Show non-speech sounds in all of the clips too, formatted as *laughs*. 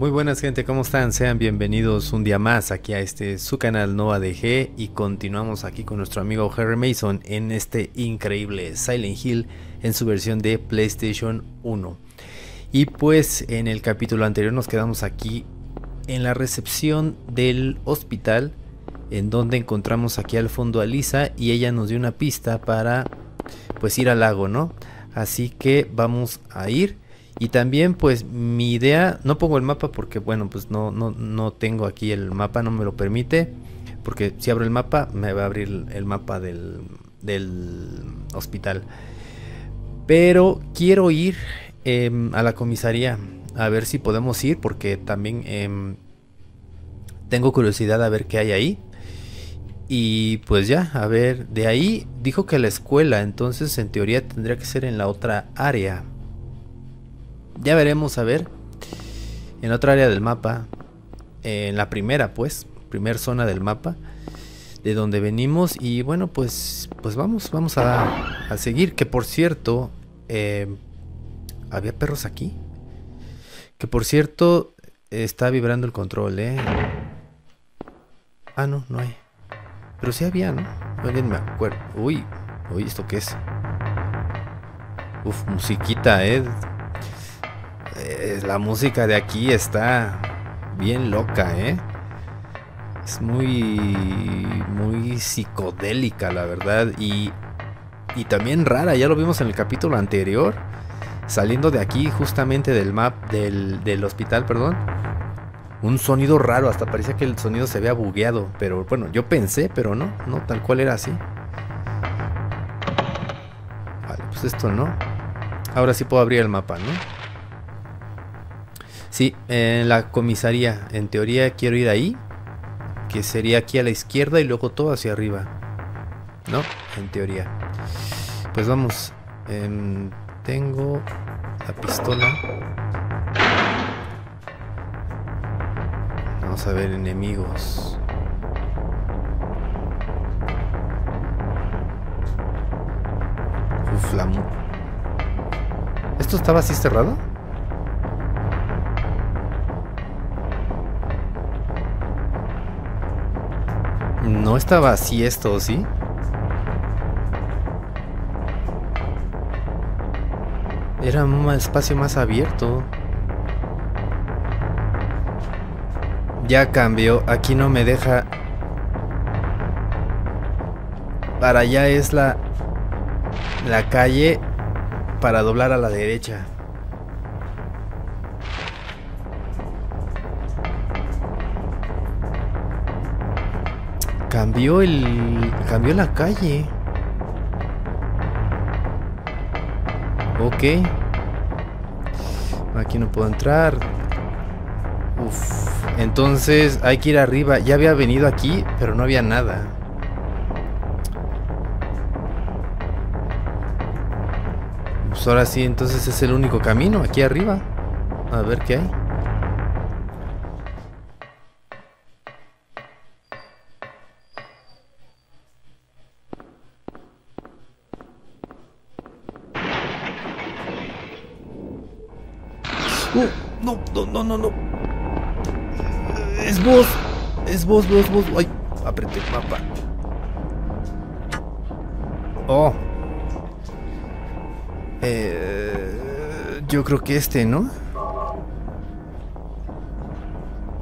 Muy buenas gente, ¿cómo están? Sean bienvenidos un día más aquí a este su canal Nova DG y continuamos aquí con nuestro amigo Harry Mason en este increíble Silent Hill en su versión de PlayStation 1. Y pues en el capítulo anterior nos quedamos aquí en la recepción del hospital en donde encontramos aquí al fondo a Lisa y ella nos dio una pista para pues ir al lago, ¿no? Así que vamos a ir y también pues mi idea, no pongo el mapa porque bueno pues no, no, no tengo aquí el mapa, no me lo permite. Porque si abro el mapa me va a abrir el mapa del, del hospital. Pero quiero ir em, a la comisaría a ver si podemos ir porque también em, tengo curiosidad a ver qué hay ahí. Y pues ya, a ver, de ahí dijo que la escuela, entonces en teoría tendría que ser en la otra área. Ya veremos a ver. En otra área del mapa. En la primera, pues. Primer zona del mapa. De donde venimos. Y bueno, pues. Pues vamos. Vamos a, a seguir. Que por cierto. Eh, Había perros aquí. Que por cierto. Está vibrando el control, eh. Ah, no, no hay. Pero sí había, ¿no? Alguien me acuerdo. Uy. Uy, ¿esto qué es? Uf, musiquita, eh. Eh, la música de aquí está bien loca, ¿eh? Es muy, muy psicodélica, la verdad. Y, y también rara, ya lo vimos en el capítulo anterior. Saliendo de aquí, justamente del map, del, del hospital, perdón. Un sonido raro, hasta parecía que el sonido se había bugueado. Pero bueno, yo pensé, pero no, no, tal cual era así. Vale, pues esto no. Ahora sí puedo abrir el mapa, ¿no? Sí, en la comisaría. En teoría quiero ir ahí. Que sería aquí a la izquierda y luego todo hacia arriba. ¿No? En teoría. Pues vamos. Em, tengo la pistola. Vamos a ver enemigos. Uf, la... ¿Esto estaba así cerrado? No estaba así esto, ¿sí? Era un espacio más abierto. Ya cambió. Aquí no me deja... Para allá es la... La calle para doblar a la derecha. Cambió el... Cambió la calle. Ok. Aquí no puedo entrar. Uf. Entonces hay que ir arriba. Ya había venido aquí, pero no había nada. Pues ahora sí, entonces es el único camino, aquí arriba. A ver qué hay. Uh, no, no, no. Es vos. Es vos, vos, vos. Ay, apreté el mapa. Oh. Eh, yo creo que este, ¿no?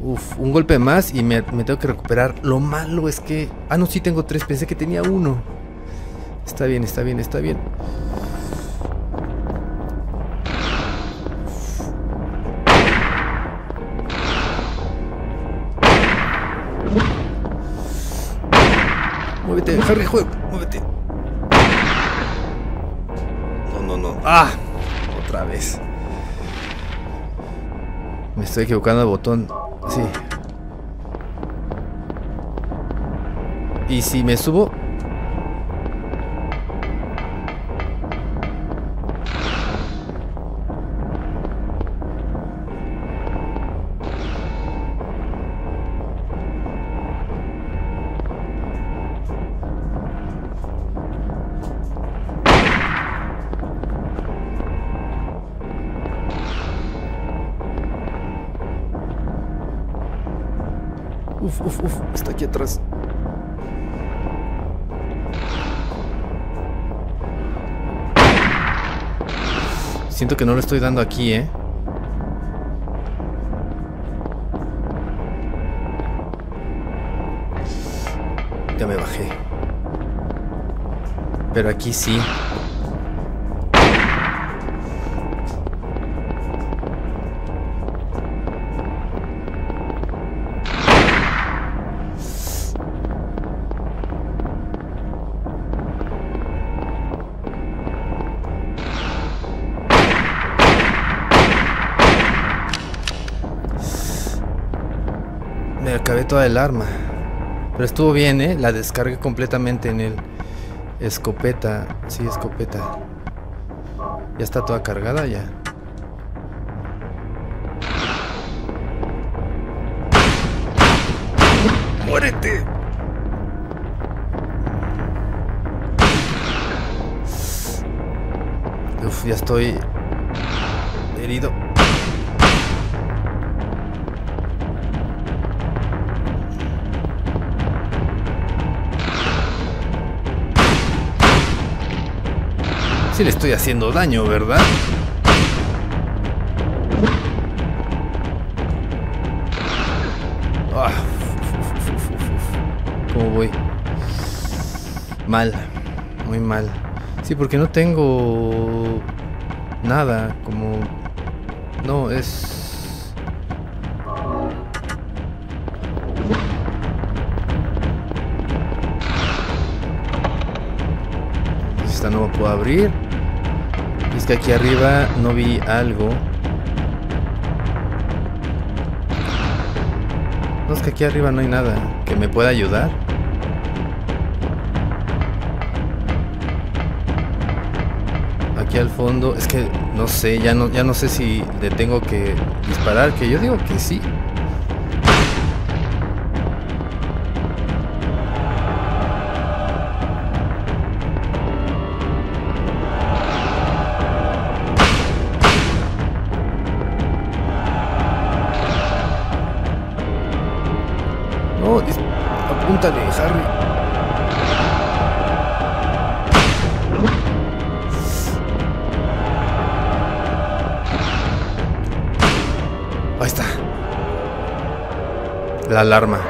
Uf, un golpe más y me, me, tengo que recuperar. Lo malo es que... Ah, no, sí tengo tres. Pensé que tenía uno. Está bien, está bien, está bien. Harry, juego, muévete. No, no, no. ¡Ah! Otra vez. Me estoy equivocando de botón. Sí. Y si me subo... Uf, uf, está aquí atrás. Siento que no lo estoy dando aquí, ¿eh? Ya me bajé. Pero aquí sí. Toda el arma. Pero estuvo bien, ¿eh? La descargué completamente en el escopeta. Sí, escopeta. Ya está toda cargada ya. ¡Muérete! Uf, ya estoy herido. Le estoy haciendo daño, ¿verdad? Ah, ¿Cómo voy? Mal, muy mal. Sí, porque no tengo nada, como... No, es... Esta no la puedo abrir. Es que aquí arriba no vi algo. No, es que aquí arriba no hay nada que me pueda ayudar. Aquí al fondo, es que no sé, ya no, ya no sé si le tengo que disparar, que yo digo que sí. La alarma.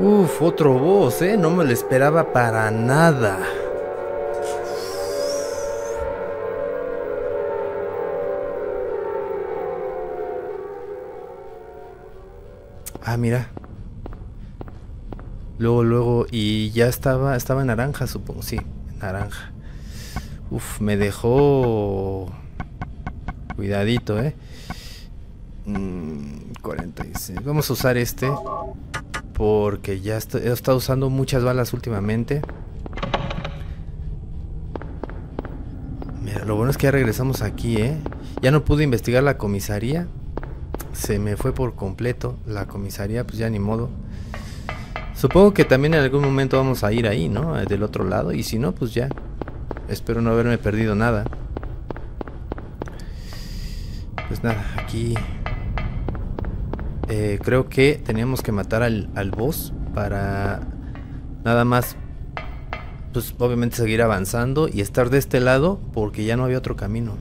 Uf, otro boss, ¿eh? No me lo esperaba para nada. Ah, mira. Luego, luego, y ya estaba, estaba en naranja, supongo, sí, naranja. Uf, me dejó... Cuidadito, eh. Mm, 46. Vamos a usar este. Porque ya he estado usando muchas balas últimamente. Mira, lo bueno es que ya regresamos aquí, eh. Ya no pude investigar la comisaría. Se me fue por completo la comisaría, pues ya ni modo. Supongo que también en algún momento vamos a ir ahí, ¿no? Del otro lado. Y si no, pues ya. Espero no haberme perdido nada. Pues nada, aquí... eh, creo que teníamos que matar al, al boss para nada más, pues obviamente seguir avanzando y estar de este lado porque ya no había otro camino.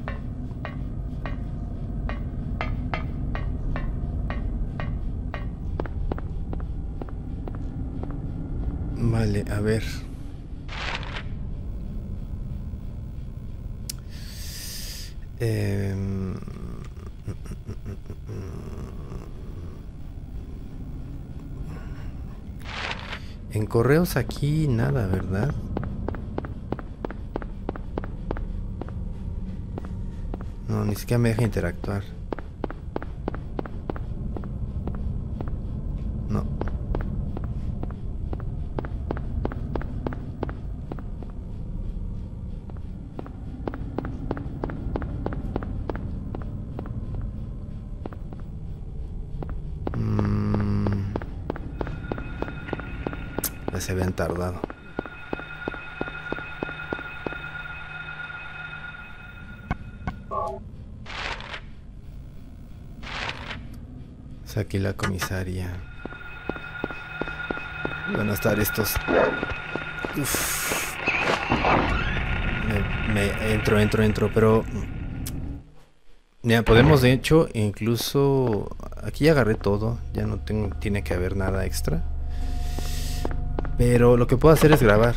Vale, a ver. Em, En correos aquí nada, ¿verdad? No, ni siquiera me deja interactuar. No. Mm. Ya se habían tardado. Es aquí la comisaría. Van a estar estos. Me, entro, entro, entro, pero. Ya, podemos de hecho, incluso. Aquí agarré todo. Ya no tengo, tiene que haber nada extra. Pero lo que puedo hacer es grabar,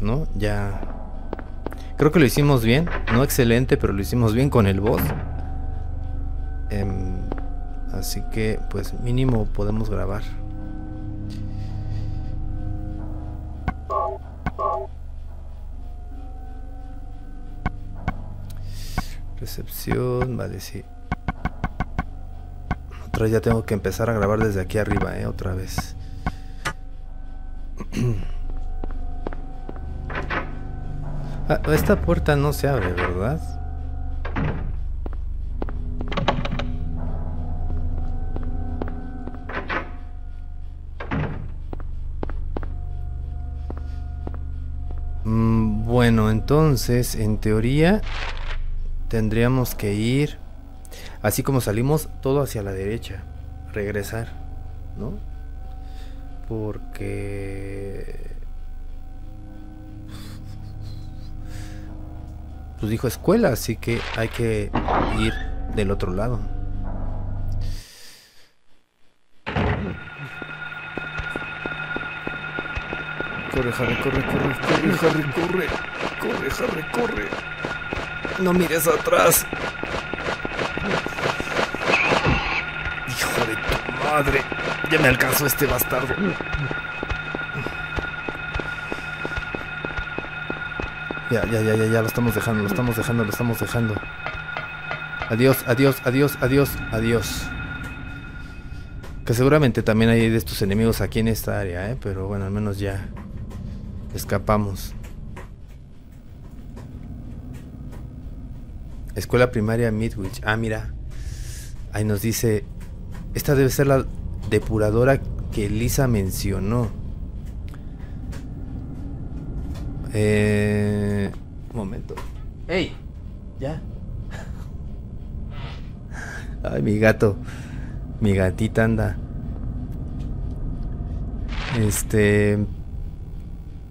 ¿no? Ya. Creo que lo hicimos bien. No excelente, pero lo hicimos bien con el boss. Em, así que, pues, mínimo podemos grabar. Recepción, vale, sí. Otra vez ya tengo que empezar a grabar desde aquí arriba, eh, otra vez. *clears throat* Ah, esta puerta no se abre, ¿verdad? Mm, bueno, entonces, en teoría, tendríamos que ir, así como salimos, todo hacia la derecha, regresar, ¿no? Porque... Pues dijo escuela, así que hay que ir del otro lado. Corre, Harry, corre, corre, corre, Harry, corre. Corre, Harry, corre. No mires atrás. Hijo de tu madre. Ya me alcanzó este bastardo. Ya, ya, ya, ya, ya, lo estamos dejando, lo estamos dejando, lo estamos dejando. Adiós, adiós, adiós, adiós, adiós. Que seguramente también hay de estos enemigos aquí en esta área, ¿eh? Pero bueno, al menos ya escapamos. Escuela primaria Midwich. Ah, mira. Ahí nos dice. Esta debe ser la depuradora que Lisa mencionó. Eh, un momento. ¡Ey! ¿Ya? Ay, mi gato. Mi gatita anda. Este.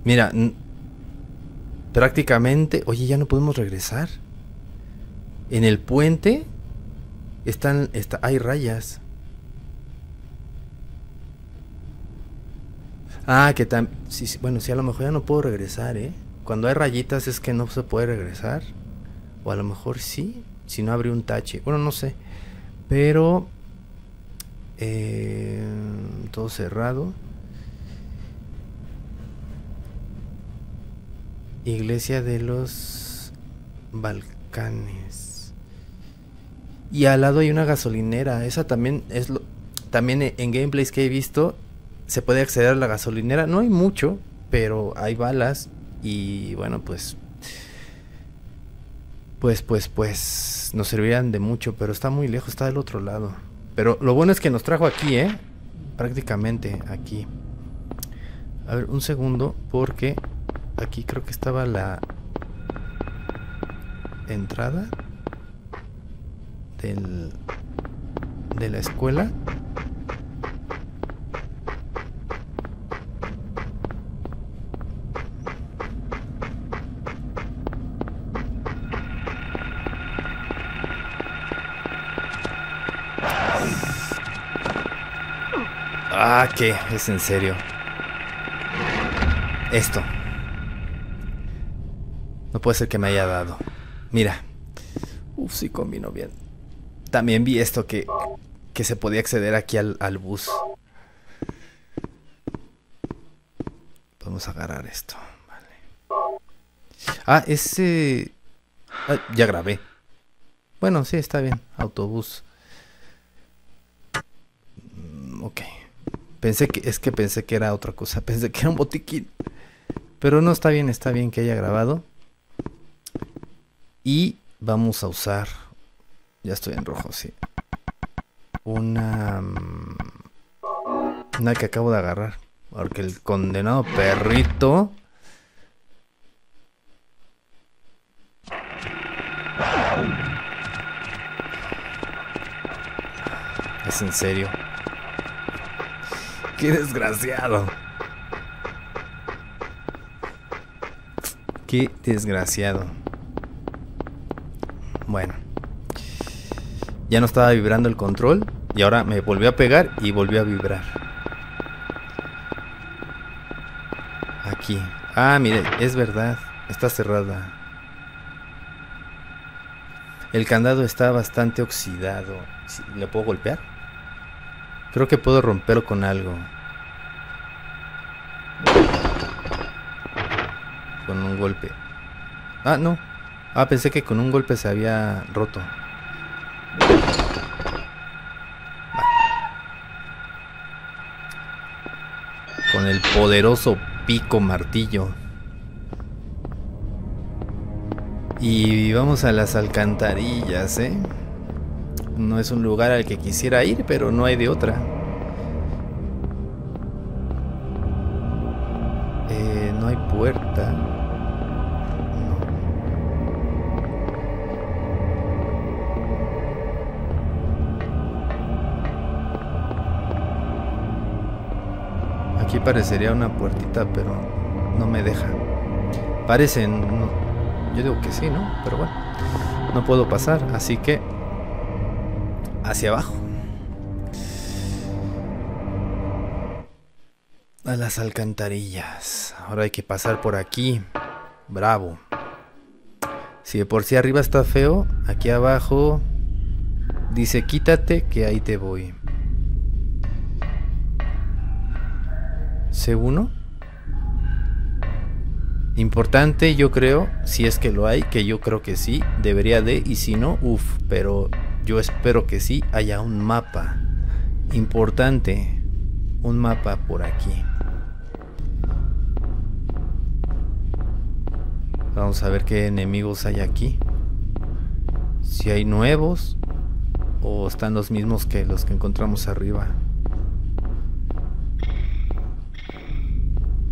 Mira. Prácticamente. Oye, ya no podemos regresar. En el puente están, está, hay rayas. Ah, que también... Sí, bueno, sí, a lo mejor ya no puedo regresar, ¿eh? Cuando hay rayitas es que no se puede regresar. O a lo mejor sí, si no abre un tache. Bueno, no sé. Pero... Eh, todo cerrado. Iglesia de los Balcanes. Y al lado hay una gasolinera. Esa también es lo. También en gameplays que he visto. Se puede acceder a la gasolinera. No hay mucho. Pero hay balas. Y bueno, pues. Pues, pues, pues. Nos servirían de mucho. Pero está muy lejos. Está del otro lado. Pero lo bueno es que nos trajo aquí, ¿eh? Prácticamente aquí. A ver, un segundo. Porque aquí creo que estaba la entrada del, de la escuela. Ah, que es en serio. Esto. No puede ser que me haya dado. Mira. Uf, sí combino bien. También vi esto que, que se podía acceder aquí al, al bus. Vamos a agarrar esto. Vale. Ah, ese... Ah, ya grabé. Bueno, sí, está bien. Autobús. Mm, ok. Pensé que... Es que pensé que era otra cosa. *laughs* Pensé que era un botiquín. Pero no está bien, está bien que haya grabado. Y vamos a usar ya estoy en rojo, sí. Una... Mm, una que acabo de agarrar. Porque el condenado perrito... Es en serio. Qué desgraciado. Qué desgraciado. Bueno. Ya no estaba vibrando el control. Y ahora me volvió a pegar y volvió a vibrar. Aquí. Ah, mire, es verdad. Está cerrada. El candado está bastante oxidado. ¿Le puedo golpear? Creo que puedo romperlo con algo. Con un golpe. Ah, no. Ah, pensé que con un golpe se había roto. Con el poderoso pico martillo. Y vamos a las alcantarillas, ¿eh? No es un lugar al que quisiera ir, pero no hay de otra. Eh, no hay puerta. Aquí parecería una puertita, pero no me deja. Parecen... yo digo que sí, ¿no? Pero bueno, no puedo pasar, así que hacia abajo. A las alcantarillas. Ahora hay que pasar por aquí. Bravo. Si de por sí arriba está feo, aquí abajo dice quítate que ahí te voy. C1. Importante, yo creo, si es que lo hay, que yo creo que sí, debería de, y si no, uff, pero yo espero que sí haya un mapa. Importante, un mapa por aquí. Vamos a ver qué enemigos hay aquí. Si hay nuevos o están los mismos que los que encontramos arriba.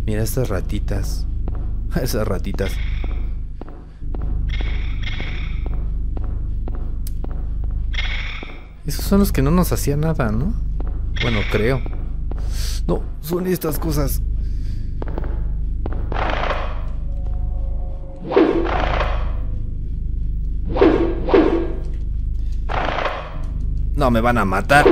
Mira estas ratitas. *laughs* Esas ratitas. Esos son los que no nos hacían nada, ¿no? Bueno, creo. No, son estas cosas. No, me van a matar.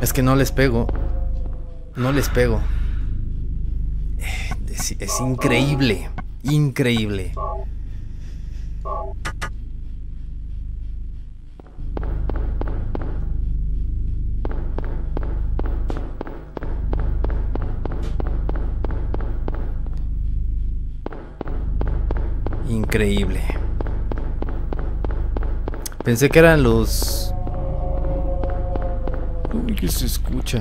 Es que no les pego. No les pego. Es, es increíble. Increíble. Increíble. Pensé que eran los... Uy, que se escucha.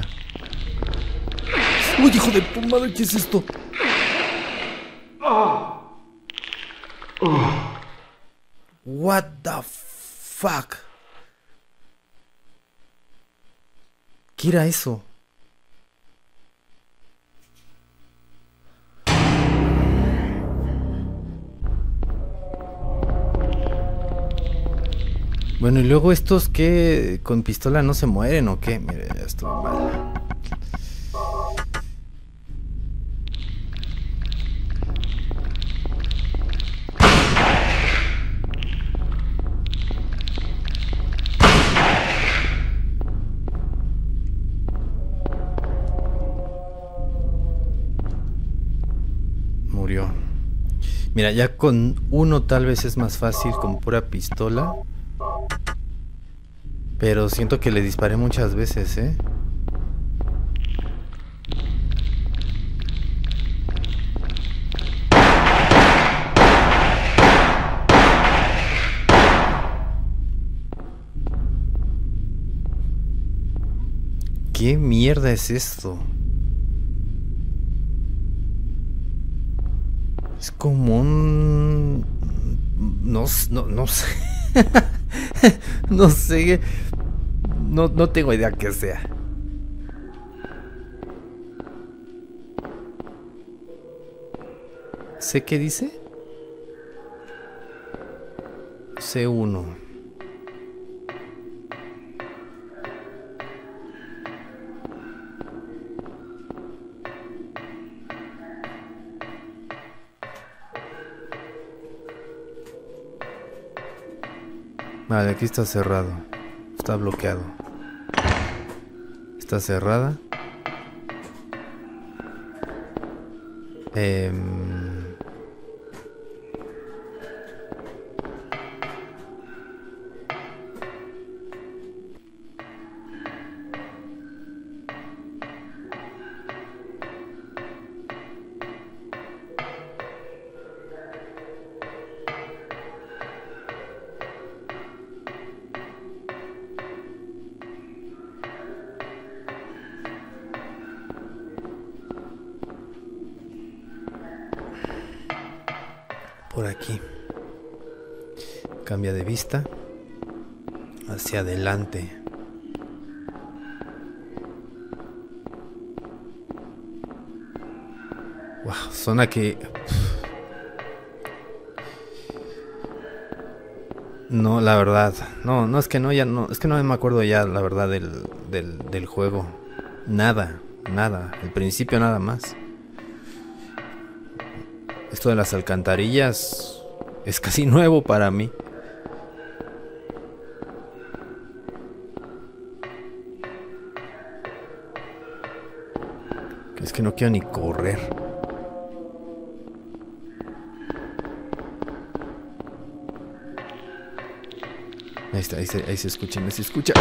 Uy, hijo de tu madre, ¿qué es esto? What the fuck? ¿Qué era eso? Bueno, y luego estos que con pistola no se mueren o qué? Mire, ya estoy mal. Murió. Mira, ya con uno tal vez es más fácil con pura pistola. Pero siento que le disparé muchas veces, ¿eh? ¿Qué mierda es esto? Es como un... No, no, no sé. *laughs* *laughs* no sé. No, no tengo idea qué sea. ¿Sé qué dice? C1. Vale, aquí está cerrado. Está bloqueado. Está cerrada. Eh... Cambia de vista hacia adelante. Wow, zona que No, la verdad. No, no es que no ya no, es que no me acuerdo ya la verdad del, del, del juego. Nada, nada. El principio nada más. Esto de las alcantarillas es casi *laughs* nuevo para mí. Que no quiero ni correr. Ahí está, ahí se, ahí se escucha, ahí se escucha.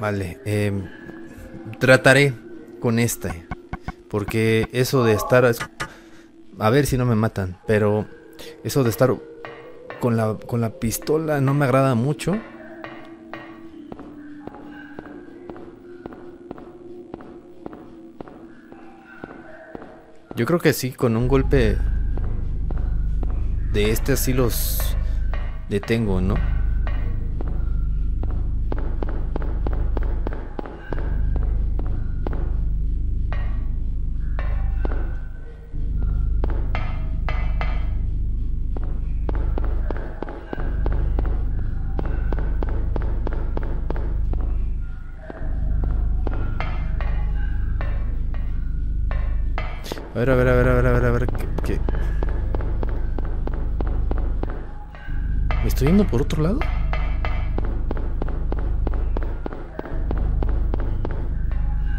Vale, eh, trataré con este. Porque eso de estar... A ver si no me matan. Pero eso de estar con la, con la pistola no me agrada mucho. Yo creo que sí, con un golpe de este así los detengo, ¿no? Ver, a ver, a ver, a ver, a ver, a ver, ¿qué? ¿Me estoy yendo por otro lado?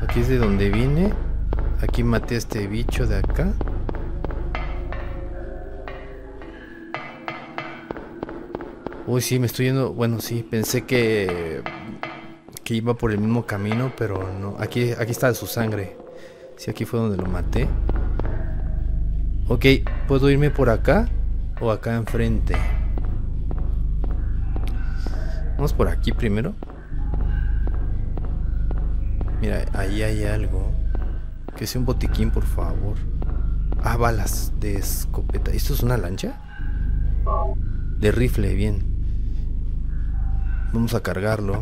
Aquí es de donde vine. Aquí maté a este bicho de acá. Uy, sí, me estoy yendo. Bueno, sí, pensé que. que iba por el mismo camino, pero no. Aquí, aquí está su sangre. Sí, aquí fue donde lo maté. Ok, ¿puedo irme por acá o acá enfrente? Vamos por aquí primero. Mira, ahí hay algo. Que sea un botiquín, por favor. Ah, balas de escopeta. ¿Esto es una lancha? De rifle, bien. Vamos a cargarlo.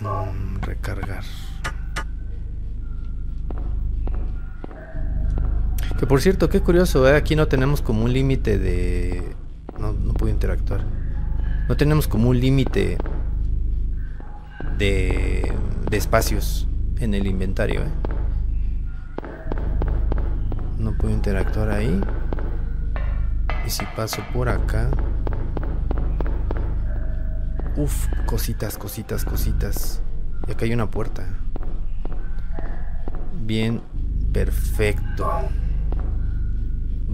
Mm, recargar. Por cierto, qué curioso, ¿eh? aquí no tenemos como un límite de... No, no puedo interactuar. No tenemos como un límite de, de espacios en el inventario. ¿eh? No puedo interactuar ahí. Y si paso por acá... Uf, cositas, cositas, cositas. Y acá hay una puerta. Bien, perfecto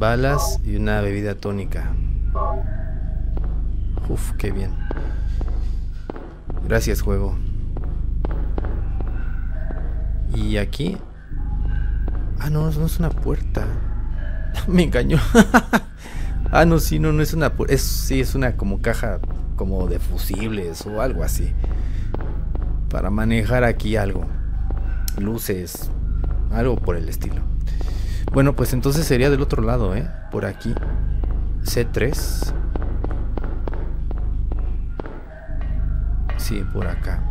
balas y una bebida tónica. Uf, qué bien. Gracias, juego. Y aquí... Ah, no, no es una puerta. *laughs* Me engañó. *laughs* ah, no, sí, no, no es una puerta. Es, sí, es una como caja como de fusibles o algo así. Para manejar aquí algo. Luces. Algo por el estilo. Bueno, pues entonces sería del otro lado, ¿eh? Por aquí. C3. Sí, por acá.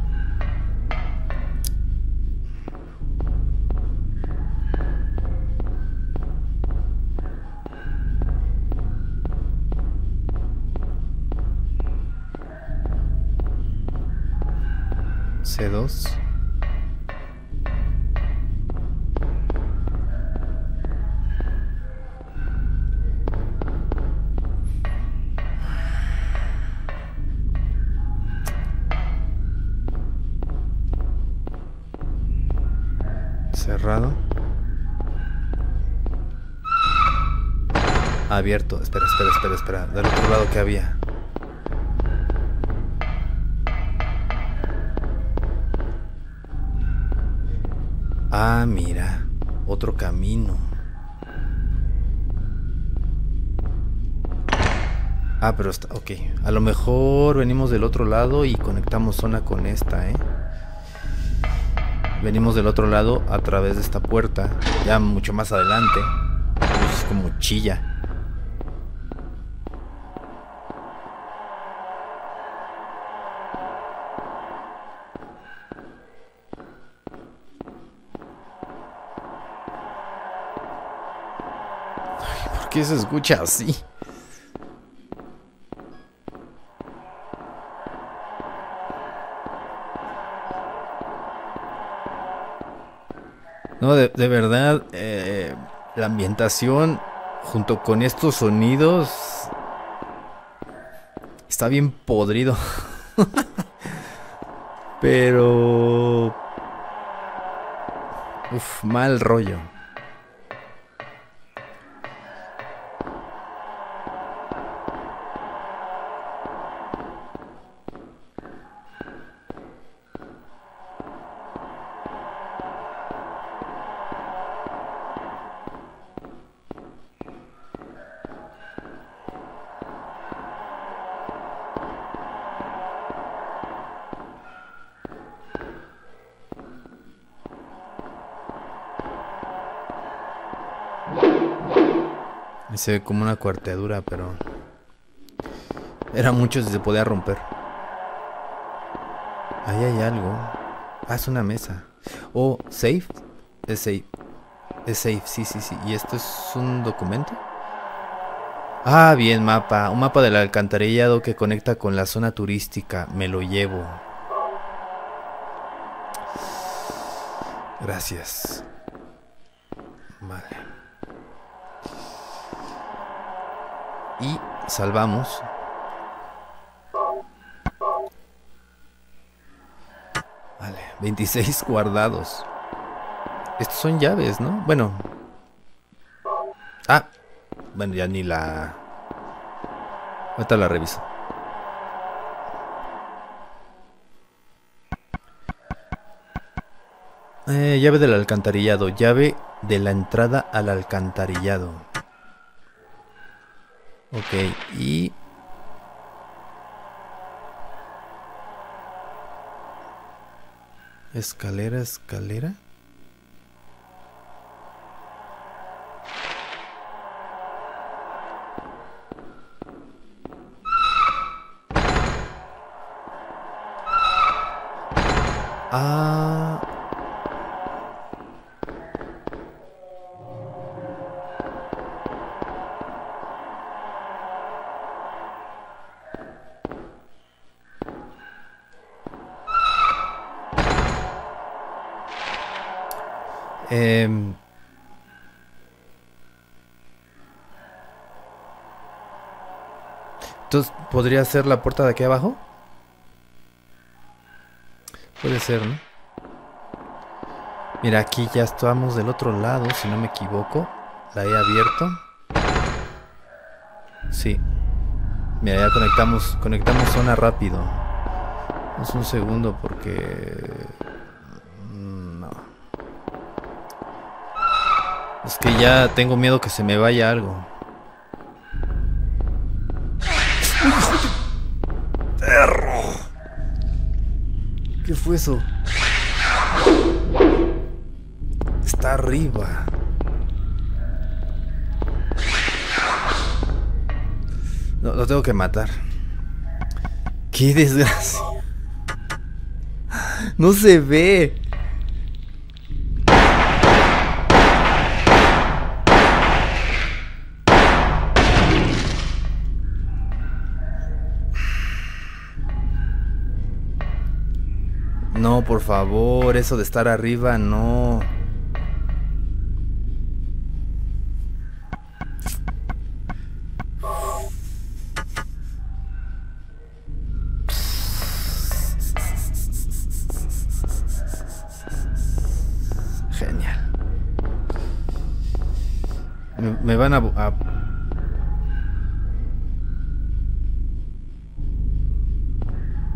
C2. Abierto. Espera, espera, espera, espera. Del otro lado que había. Ah, mira. Otro camino. Ah, pero está... Ok. A lo mejor venimos del otro lado y conectamos zona con esta, ¿eh? Venimos del otro lado a través de esta puerta. Ya mucho más adelante. Es como chilla. Se escucha así? No, de, verdad, eh, la ambientación junto con estos sonidos está bien podrido. *laughs* Pero... Uf, mal rollo. Se ve como una cuarteadura, pero... Era mucho si se podía romper. Ahí hay algo. Ah, es una mesa. Oh, safe. Es safe. Es safe, sí, sí, sí. ¿Y esto es un documento? Ah, bien, mapa. Un mapa del alcantarillado que conecta con la zona turística. Me lo llevo. Gracias. Vale. Y salvamos. Vale, 26 guardados. Estos son llaves, ¿no? Bueno. Ah, bueno, ya ni la... Ahorita la reviso. Eh, llave del alcantarillado. Llave de la entrada al alcantarillado. Ok, y... Escalera, escalera. ¿Podría ser la puerta de aquí abajo? Puede ser, ¿no? Mira, aquí ya estamos del otro lado, si no me equivoco. La he abierto. Sí. Mira, ya conectamos, conectamos zona rápido. Es un segundo porque Es que ya tengo miedo que se me vaya algo. Eso? Está arriba. No, lo tengo que matar. ¡Qué desgracia! No se ve. Favor, eso de estar arriba, no. Genial. Me, van a, a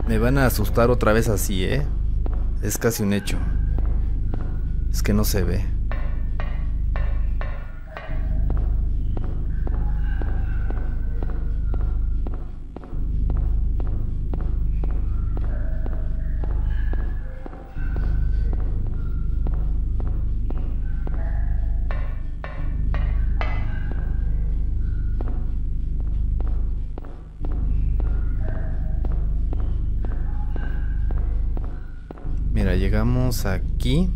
Me van a asustar otra vez así, ¿eh? Es casi un hecho. Es que no se ve. Llegamos aquí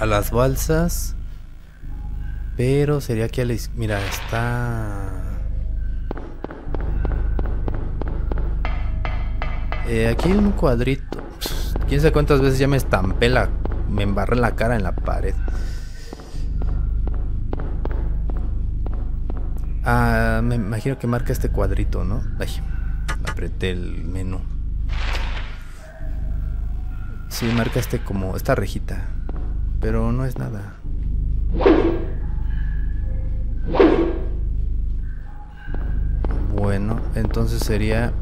a las balsas. Pero sería que a la Mira, está... Eh, aquí hay un cuadrito. Quién sabe cuántas veces ya me estampé la... Me embarré la cara en la pared. Ah, me imagino que marca este cuadrito, ¿no? Ay, apreté el menú. Sí, marca este como esta rejita. Pero no es nada. Bueno, entonces sería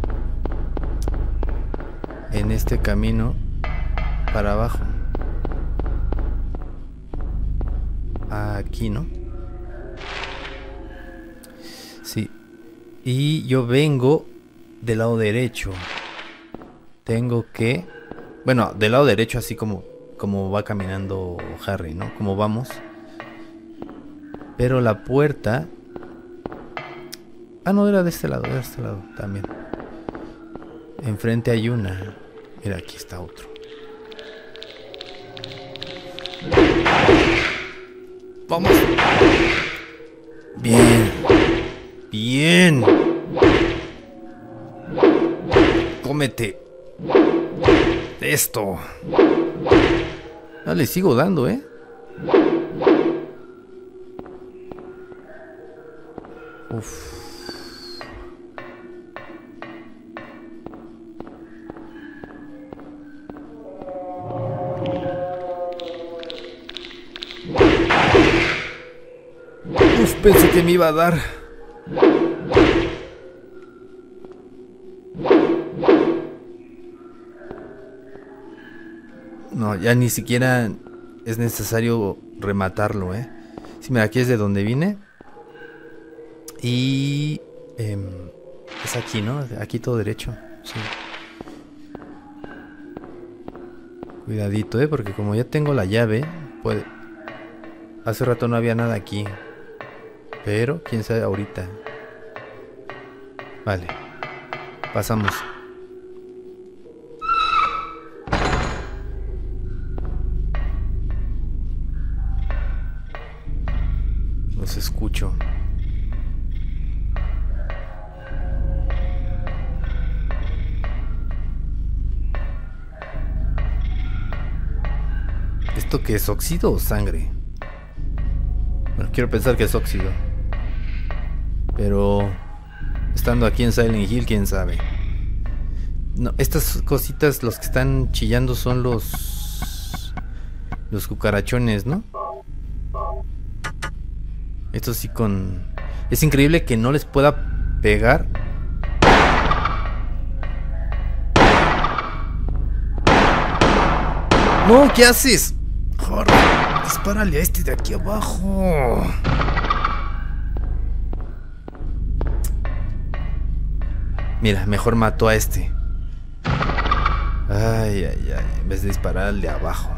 en este camino para abajo. Aquí, ¿no? Sí. Y yo vengo del lado derecho. Tengo que bueno, del lado derecho, así como, como va caminando Harry, ¿no? Como vamos. Pero la puerta. Ah, no, era de este lado, de este lado también. Enfrente hay una. Mira, aquí está otro. Vamos. Bien. Bien. Cómete esto. Ah, le sigo dando, ¿eh? Uf. Uf, pensé que me iba a dar. No, ya ni siquiera es necesario rematarlo, ¿eh? Sí, mira, aquí es de donde vine. Y... Em, es aquí, ¿no? Aquí todo derecho. Sí. Cuidadito, ¿eh? Porque como ya tengo la llave, puede... Hace rato no había nada aquí. Pero, quién sabe ahorita. Vale. Pasamos. ¿Esto qué es óxido o sangre? Bueno, quiero pensar que es óxido. Pero estando aquí en Silent Hill, quién sabe. No, estas cositas, los que están chillando son los los cucarachones, ¿no? Esto sí con... Es increíble que no les pueda pegar. No, ¿qué haces? Joder, dispárale a este de aquí abajo. Mira, mejor mató a este. Ay, ay, ay. En vez de disparar al de abajo.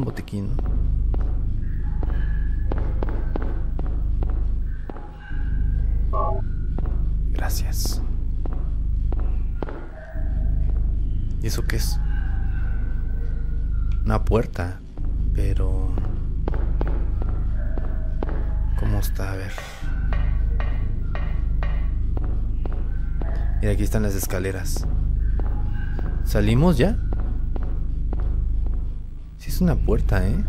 un botiquín. Gracias. ¿Y eso qué es? Una puerta, pero... ¿Cómo está? A ver. Mira, aquí están las escaleras. ¿Salimos ya? Una puerta, ¿eh?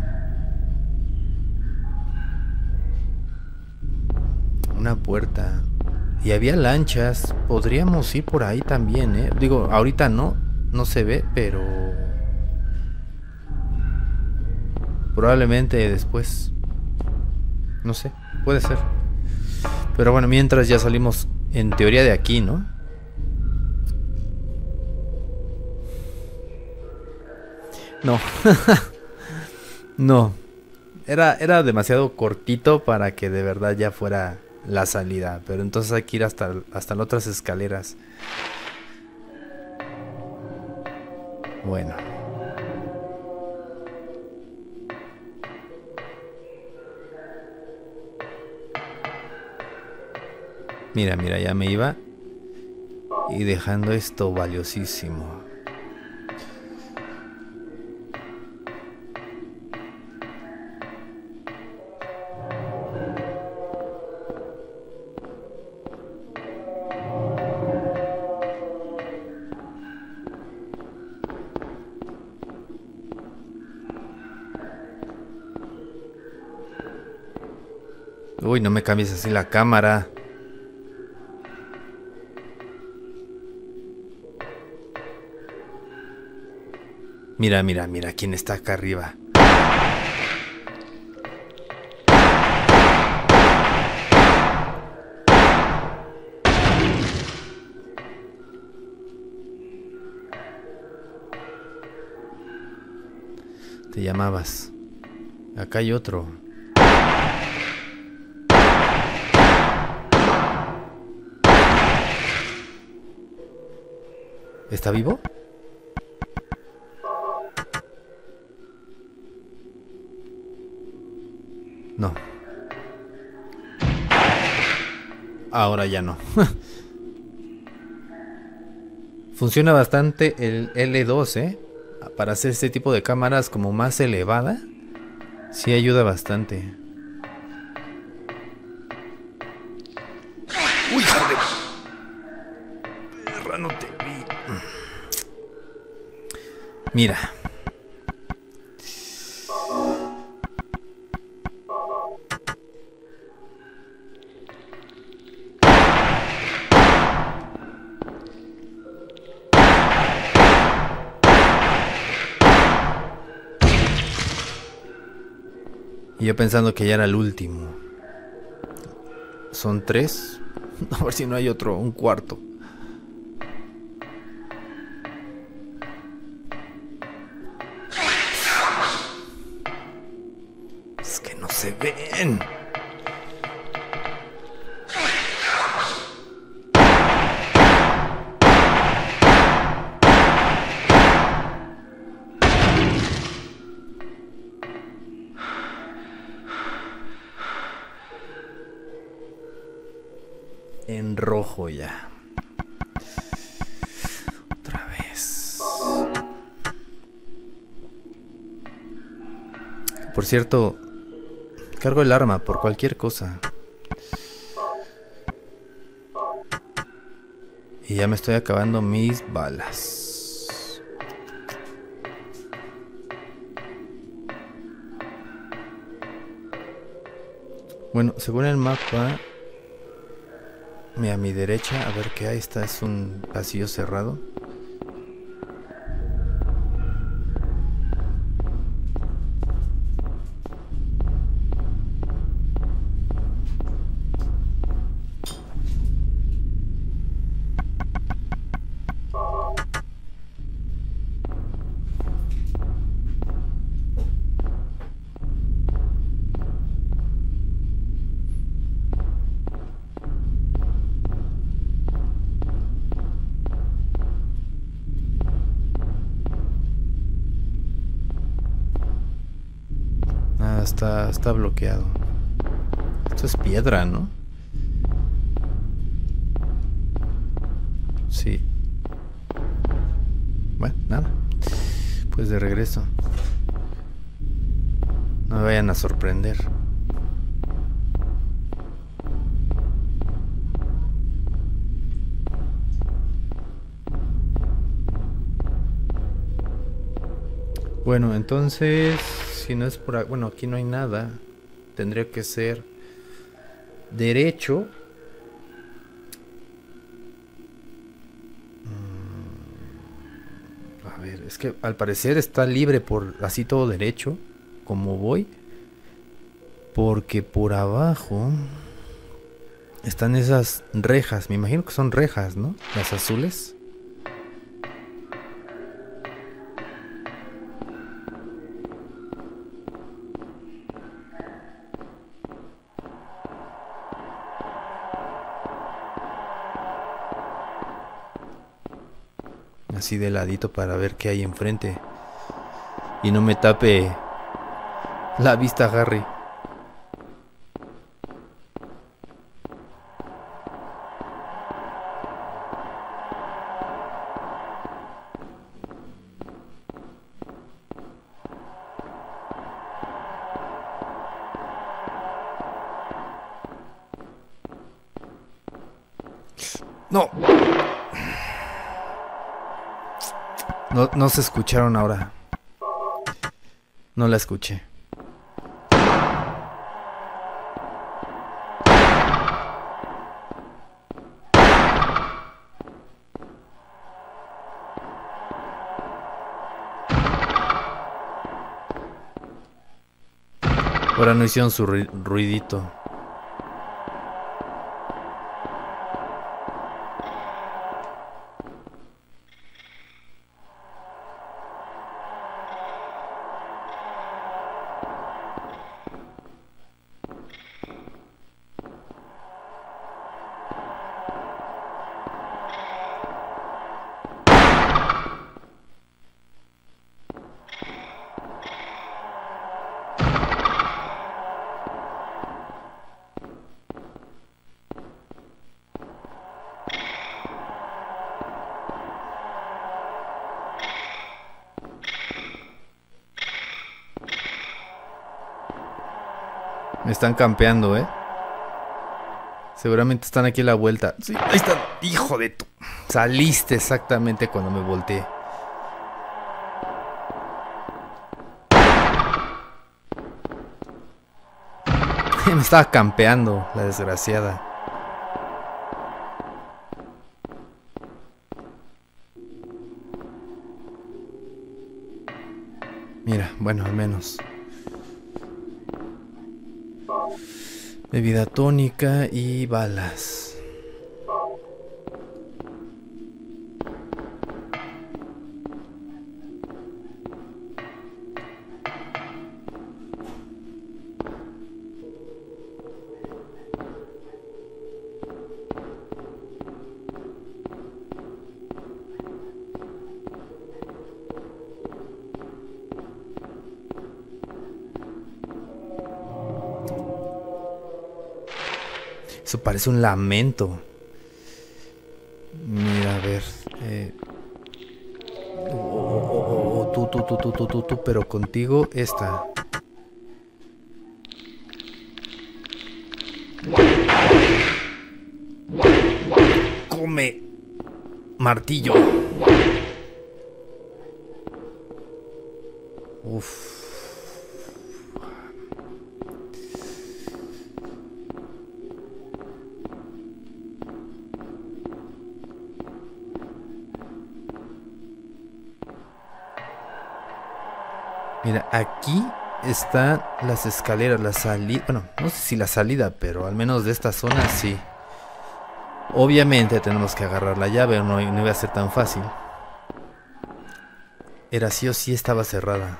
Una puerta. Y había lanchas. Podríamos ir por ahí también, ¿eh? Digo, ahorita no. No se ve, pero... Probablemente después. No sé, puede ser. Pero bueno, mientras ya salimos en teoría de aquí, ¿no? No. *laughs* no. Era, era demasiado cortito para que de verdad ya fuera la salida. Pero entonces hay que ir hasta, hasta las otras escaleras. Bueno. Mira, mira, ya me iba. Y dejando esto valiosísimo. Uy, no me cambies así la cámara. Mira, mira, mira quién está acá arriba. Te llamabas. Acá hay otro. ¿Está vivo? No. Ahora ya no. *laughs* Funciona bastante el L2, ¿eh? Para hacer este tipo de cámaras como más elevada. Sí ayuda bastante. Mira. Y yo pensando que ya era el último. Son tres. *laughs* A ver si no hay otro, un cuarto. Ven. en rojo ya. Otra vez. Por cierto, cargo el arma por cualquier cosa. Y ya me estoy acabando mis balas. Bueno, según el mapa, a mi derecha, a ver qué hay. Esta es un pasillo cerrado. Está, bloqueado. Esto es piedra, ¿no? Sí. Bueno, nada. Pues de regreso. No me vayan a sorprender. Bueno, entonces, si no es por... Bueno, aquí no hay nada. Tendría que ser derecho. Mm, A ver, es que al parecer está libre por así todo derecho, como voy. Porque por abajo están esas rejas. Me imagino que son rejas, ¿no? Las azules. Así de ladito para ver qué hay enfrente. Y no me tape la vista, Harry. No. No, se escucharon ahora. No la escuché. Ahora no hicieron su ru- ruidito. Están campeando, ¿eh? Seguramente están aquí la vuelta. Sí, ahí están. Hijo de tu. Saliste exactamente cuando me volteé. *laughs* me estaba campeando, la desgraciada. Mira, bueno, al menos. Bebida tónica y balas. Eso parece un lamento. Mira, a ver. eh. Oh, oh, oh, oh, tú, tú, tú, tú, tú, tú, tú, pero contigo esta. Come. Martillo. Uf. Mira, aquí están las escaleras, la salida. Bueno, no sé si la salida, pero al menos de esta zona sí. Obviamente tenemos que agarrar la llave, no, no iba a ser tan fácil. Era sí o sí estaba cerrada.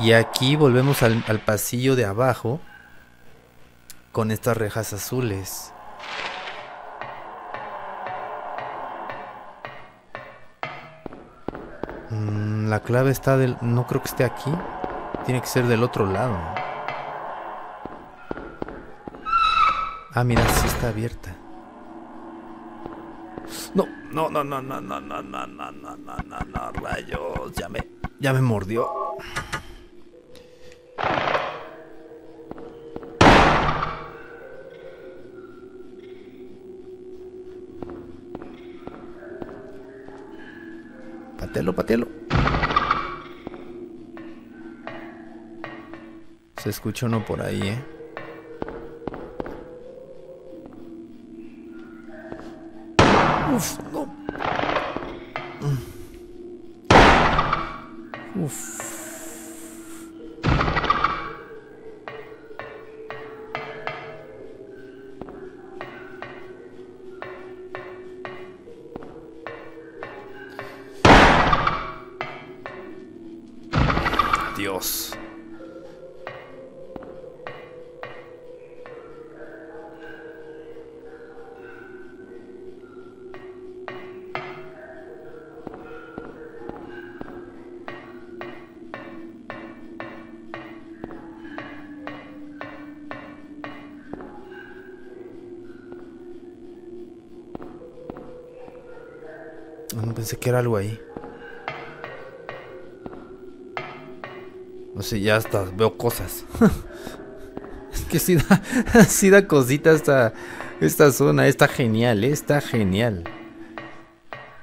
Y aquí volvemos al, al pasillo de abajo con estas rejas azules. Mm, la clave está del... No creo que esté aquí. Tiene que ser del otro lado. Ah, mira, sí está abierta. No, No, no, no, no, no, no, no, no, no, no, no, no, rayos. Ya me, ya me mordió. Patelo, patelo. Se escucha uno por ahí, ¿eh? Uf. No pensé que era algo ahí. No sé, ya hasta veo cosas. *laughs* es que sí da, *laughs* sí da cosita esta, esta zona. Está genial, ¿eh? está genial.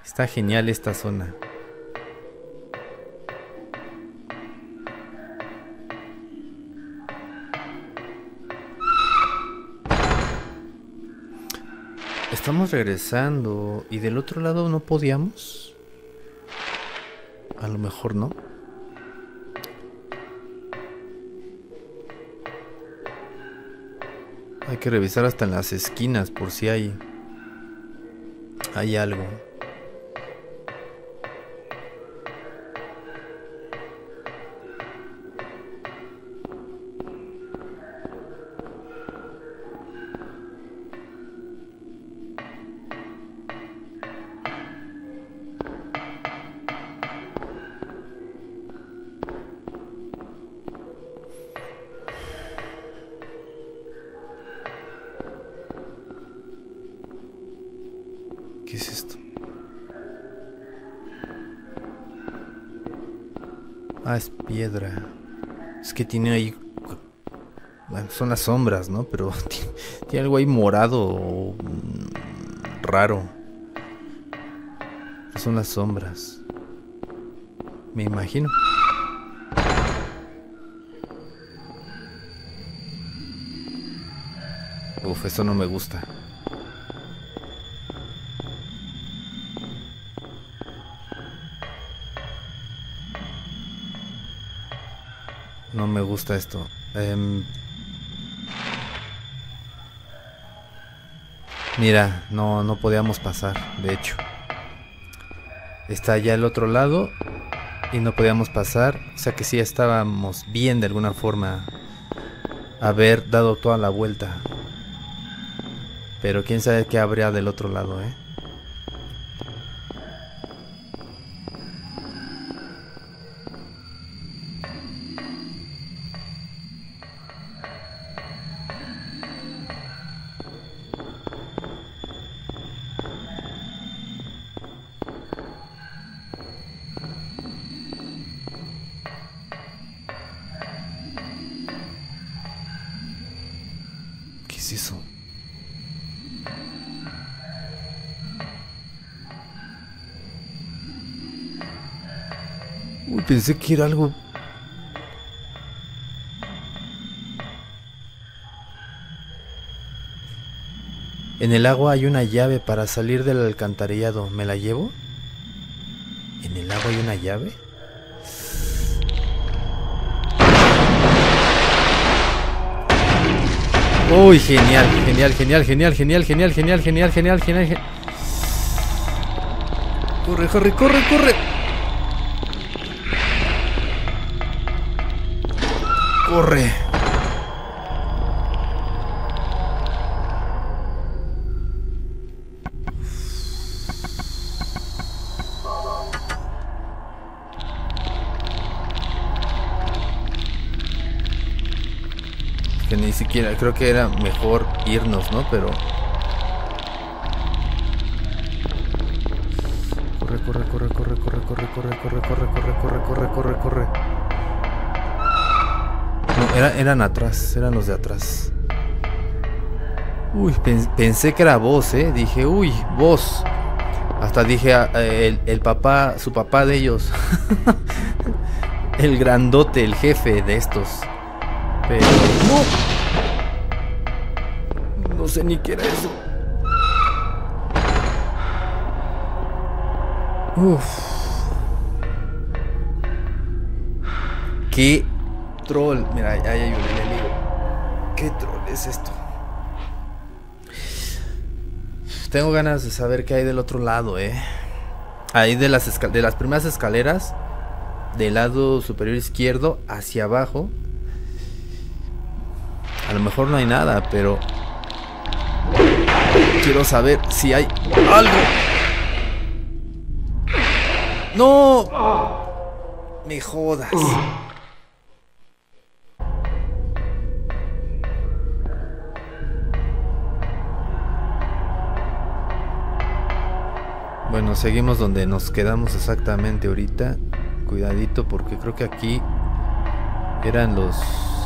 Está genial esta zona. Estamos regresando. ¿Y del otro lado no podíamos? A lo mejor no. Hay que revisar hasta en las esquinas por si hay... Hay algo. Es que tiene ahí... Bueno, son las sombras, ¿no? Pero *laughs* tiene, tiene algo ahí morado mm, raro. Son las sombras. Me imagino. Uf, eso no me gusta. Me gusta esto. Em, Mira, no, no podíamos pasar, de hecho. Está allá el otro lado y no podíamos pasar. O sea que sí estábamos bien de alguna forma haber dado toda la vuelta. Pero quién sabe qué habría del otro lado, ¿eh? Pensé que era algo... En el agua hay una llave para salir del alcantarillado. ¿Me la llevo? ¿En el agua hay una llave? Uy, genial, genial, genial, genial, genial, genial, genial, genial, genial, genial. Corre, Harry, corre, corre. Corre. Que ni siquiera, creo que era mejor irnos, ¿no? Pero... eran atrás, eran los de atrás. Uy, pensé que era vos, eh. Dije, uy, vos. Hasta dije ah, el, el papá, su papá de ellos. *laughs* el grandote, el jefe de estos. Pero no. No sé ni qué era eso. Uf. Qué troll. Mira, ahí hay un enemigo. ¿Qué troll es esto? Tengo ganas de saber qué hay del otro lado, eh. Ahí de las, de las primeras escaleras, del lado superior izquierdo hacia abajo. A lo mejor no hay nada, pero quiero saber si hay algo. No. Me jodas. Bueno, seguimos donde nos quedamos exactamente ahorita. Cuidadito porque creo que aquí eran los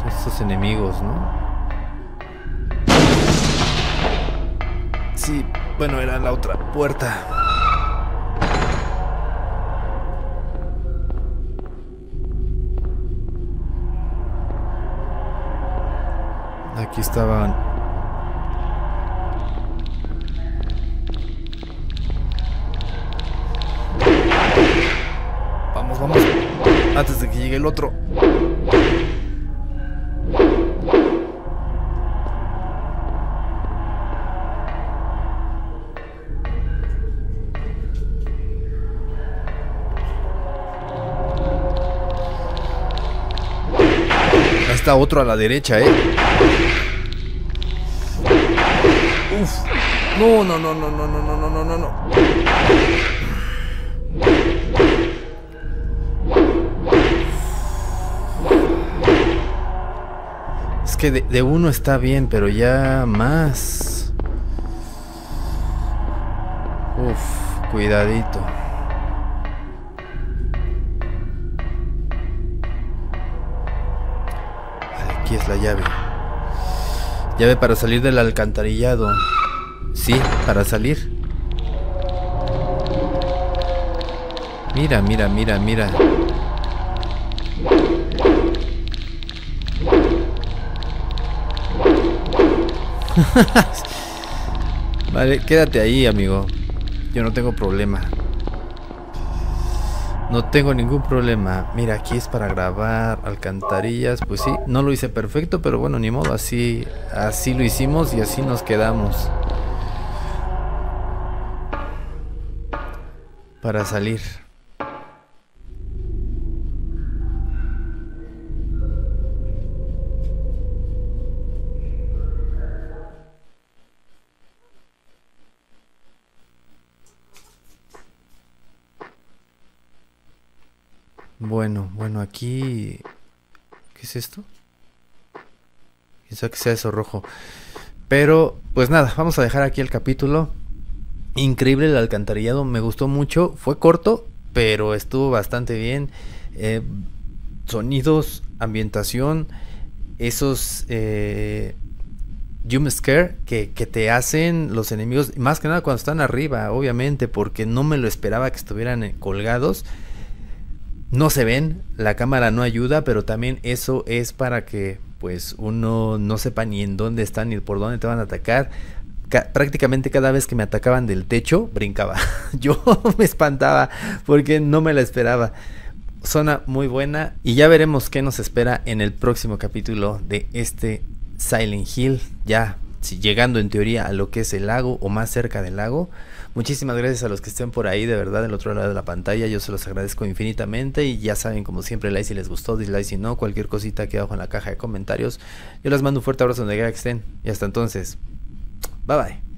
estos enemigos, ¿no? Sí, bueno, era la otra puerta. Aquí estaban llegue el otro. Está otro a la derecha, eh. Uf. No, no, no, no, no, no, no, no, no, no. De, uno está bien, pero ya más. Uf, cuidadito. Aquí es la llave. Llave para salir del alcantarillado. Sí, para salir. Mira, mira, mira, mira. *laughs* vale, quédate ahí, amigo. Yo no tengo problema. No tengo ningún problema. Mira, aquí es para grabar alcantarillas. Pues sí, no lo hice perfecto, pero bueno, ni modo. Así, así lo hicimos y así nos quedamos. Para salir. Bueno, bueno, aquí... ¿Qué es esto? Quizá que sea eso rojo. Pero, pues nada, vamos a dejar aquí el capítulo. Increíble el alcantarillado, me gustó mucho. Fue corto, pero estuvo bastante bien. Eh, sonidos, ambientación, esos eh, jump scare que, te hacen los enemigos, más que nada cuando están arriba, obviamente, porque no me lo esperaba que estuvieran eh, colgados no se ven, la cámara no ayuda, pero también eso es para que pues uno no sepa ni en dónde están ni por dónde te van a atacar. prácticamente cada vez que me atacaban del techo, brincaba. *laughs* Yo me espantaba porque no me la esperaba. Zona muy buena y ya veremos qué nos espera en el próximo capítulo de este Silent Hill. Ya llegando en teoría a lo que es el lago o más cerca del lago. Muchísimas gracias a los que estén por ahí, de verdad, del otro lado de la pantalla. Yo se los agradezco infinitamente. Y ya saben, como siempre, like si les gustó, dislike si no, cualquier cosita aquí abajo en la caja de comentarios. Yo les mando un fuerte abrazo donde quiera que estén. Y hasta entonces, bye bye.